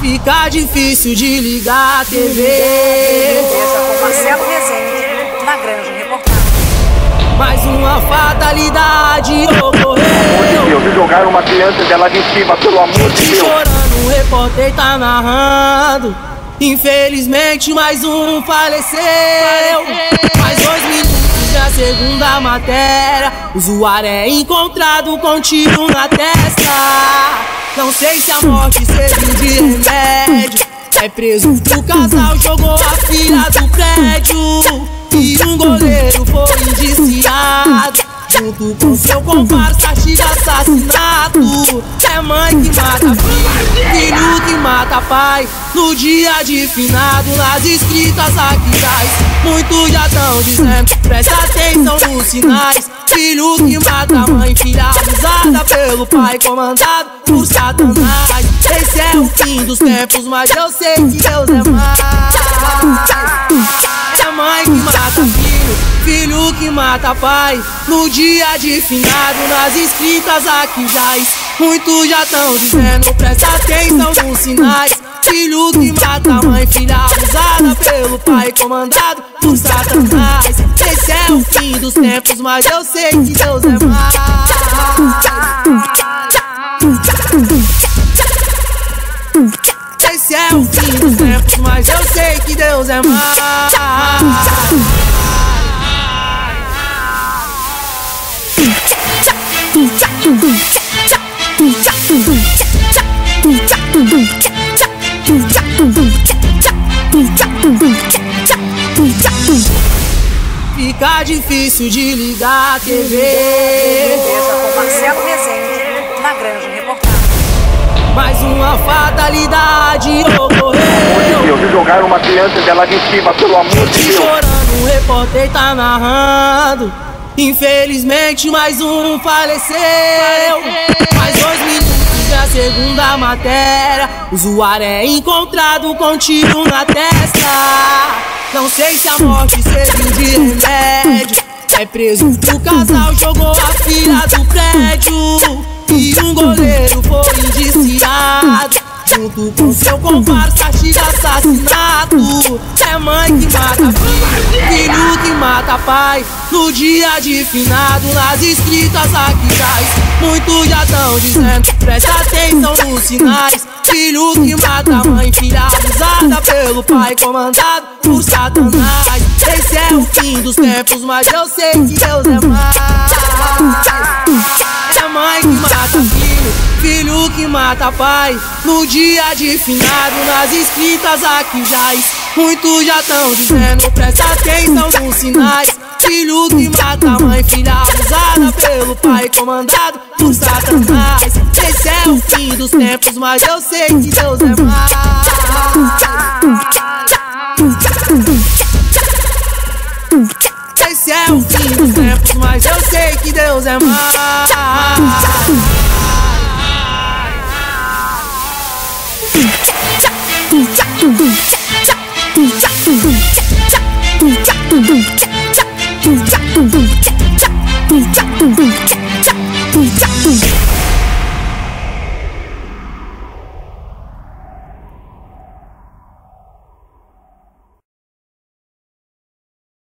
Fica difícil de ligar a TV. Beleza, com Marcelo Rezende, na Granja Reportagem. Mais uma fatalidade ocorreu. Eu vi jogar uma criança dela de cima, pelo amor de Deus. chorando, o repórter tá narrando. Infelizmente, mais um faleceu. Mais dois minutos da segunda matéria. Usuário é encontrado com tiro na testa. Não sei se a morte serviu de remédio. É preso o casal, jogou a filha do prédio. E um goleiro foi indiciado. Junto com seu comparsa, castiga assassinato. É mãe que mata filho, filho que mata pai. No dia de finado, nas escritas aqui atrás. Estão dizendo, presta atenção nos sinais. Filho que mata mãe, filha abusada pelo pai, comandado por Satanás. Esse é o fim dos tempos, mas eu sei que Deus é mais. É mãe que mata filho, filho que mata pai. No dia de finado, nas escritas aqui jaz. Muitos já estão dizendo, presta atenção nos sinais. Filho que mata mãe, filha abusada pelo pai, comandado por Satanás. Esse é o fim dos tempos, mas eu sei que Deus é mais. Esse é o fim dos tempos, mas eu sei que Deus é mais. Fica difícil de ligar a TV. Com Marcelo Rezende, na Granja Reportagem. Mais uma fatalidade ocorreu. Eu vi jogar uma criança dela de cima, pelo amor de Deus. chorando, o repórter tá narrando. Infelizmente, mais um faleceu. Mais dois minutos da segunda matéria. Usuário é encontrado com tiro na testa. Não sei se a morte serviu de remédio. É preso o casal, jogou a filha do prédio. E um goleiro foi indiciado. Junto com seu comparsa, castiga assassinato. É mãe que mata filho, filho que mata pai. No dia de finado, nas escritas aqui atrás. Muitos já estão dizendo, presta atenção nos sinais. Filho que mata mãe, filha pai, comandado por Satanás. Esse é o fim dos tempos, mas eu sei que Deus é mais. É mãe que mata filho, filho que mata pai. No dia de finado, nas escritas aqui jaz. Muitos já estão dizendo, presta atenção nos sinais. Filho que mata mãe, filha pelo pai, comandado por Satanás. Esse é o fim dos tempos, mas eu sei que Deus é mais. Esse é o fim dos tempos, mas eu sei que Deus é mais.